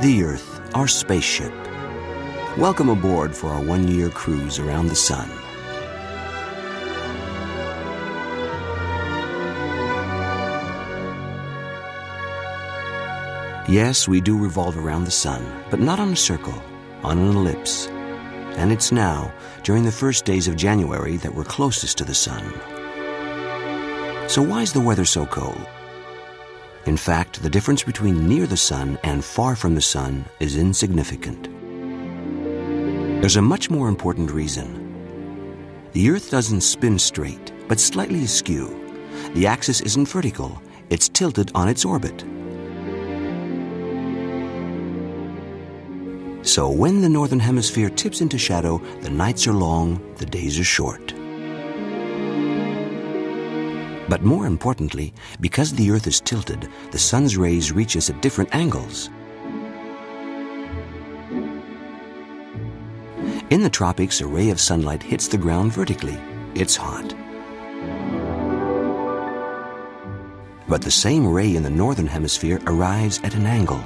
The Earth, our spaceship. Welcome aboard for our one year cruise around the Sun. Yes, we do revolve around the Sun, but not on a circle, on an ellipse. And it's now, during the first days of January, that we're closest to the Sun. So, why is the weather so cold? In fact, the difference between near the sun and far from the sun is insignificant. There's a much more important reason. The Earth doesn't spin straight, but slightly askew. The axis isn't vertical, it's tilted on its orbit. So when the northern hemisphere tips into shadow, the nights are long, the days are short. But more importantly, because the Earth is tilted, the sun's rays reach us at different angles. In the tropics, a ray of sunlight hits the ground vertically. It's hot. But the same ray in the northern hemisphere arrives at an angle.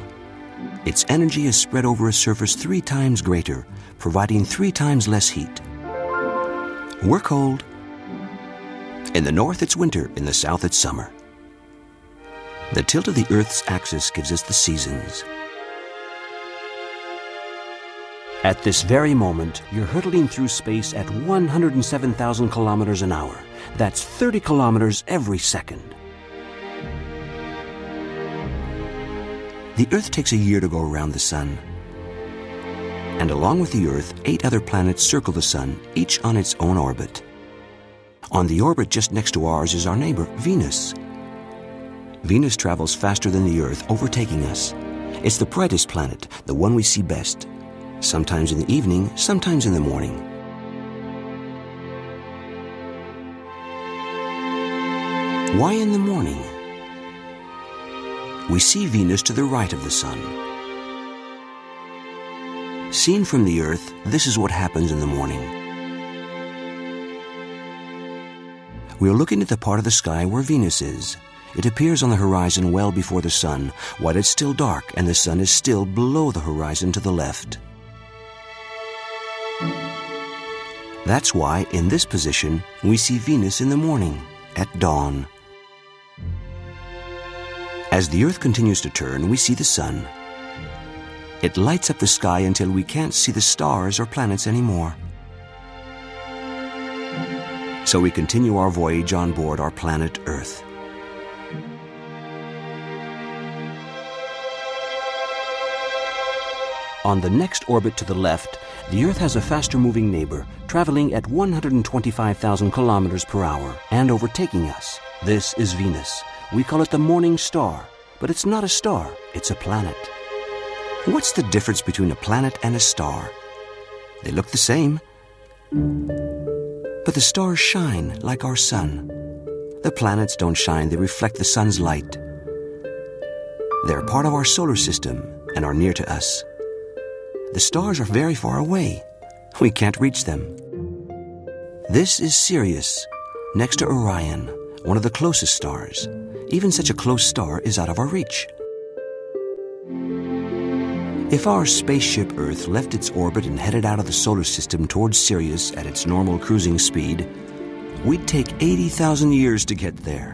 Its energy is spread over a surface three times greater, providing three times less heat. We're cold, in the north, it's winter. In the south, it's summer. The tilt of the Earth's axis gives us the seasons. At this very moment, you're hurtling through space at 107,000 kilometers an hour. That's 30 kilometers every second. The Earth takes a year to go around the Sun. And along with the Earth, eight other planets circle the Sun, each on its own orbit. On the orbit just next to ours is our neighbor, Venus. Venus travels faster than the Earth, overtaking us. It's the brightest planet, the one we see best. Sometimes in the evening, sometimes in the morning. Why in the morning? We see Venus to the right of the Sun. Seen from the Earth, this is what happens in the morning. We are looking at the part of the sky where Venus is. It appears on the horizon well before the sun, while it's still dark and the sun is still below the horizon to the left. That's why, in this position, we see Venus in the morning, at dawn. As the Earth continues to turn, we see the sun. It lights up the sky until we can't see the stars or planets anymore so we continue our voyage on board our planet Earth. On the next orbit to the left, the Earth has a faster moving neighbor, traveling at 125,000 kilometers per hour and overtaking us. This is Venus. We call it the morning star, but it's not a star, it's a planet. What's the difference between a planet and a star? They look the same. But the stars shine like our sun. The planets don't shine, they reflect the sun's light. They're part of our solar system and are near to us. The stars are very far away. We can't reach them. This is Sirius, next to Orion, one of the closest stars. Even such a close star is out of our reach. If our spaceship Earth left its orbit and headed out of the solar system towards Sirius at its normal cruising speed, we'd take 80,000 years to get there.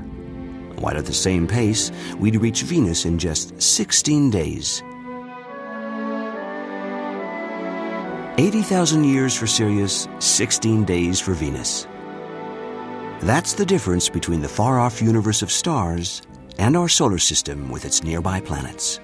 While at the same pace, we'd reach Venus in just 16 days. 80,000 years for Sirius, 16 days for Venus. That's the difference between the far off universe of stars and our solar system with its nearby planets.